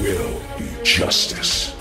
will be justice.